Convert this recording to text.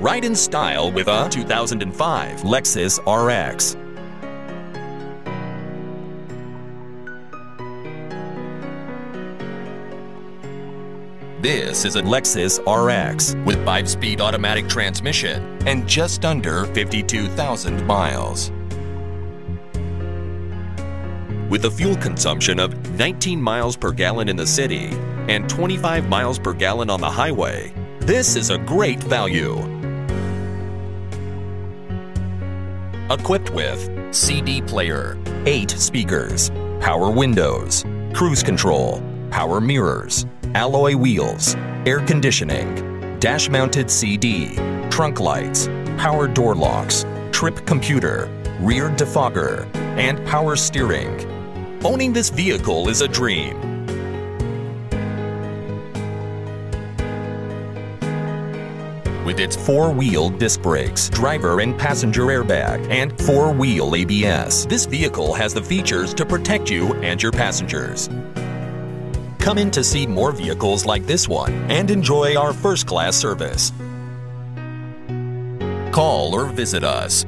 Ride in style with a 2005 Lexus RX. This is a Lexus RX with 5-speed automatic transmission and just under 52,000 miles. With a fuel consumption of 19 miles per gallon in the city and 25 miles per gallon on the highway, this is a great value. Equipped with CD player, 8 speakers, power windows, cruise control, power mirrors, alloy wheels, air conditioning, dash-mounted CD, trunk lights, power door locks, trip computer, rear defogger, and power steering. Owning this vehicle is a dream. With its four-wheel disc brakes, driver and passenger airbag, and four-wheel ABS, this vehicle has the features to protect you and your passengers. Come in to see more vehicles like this one and enjoy our first class service. Call or visit us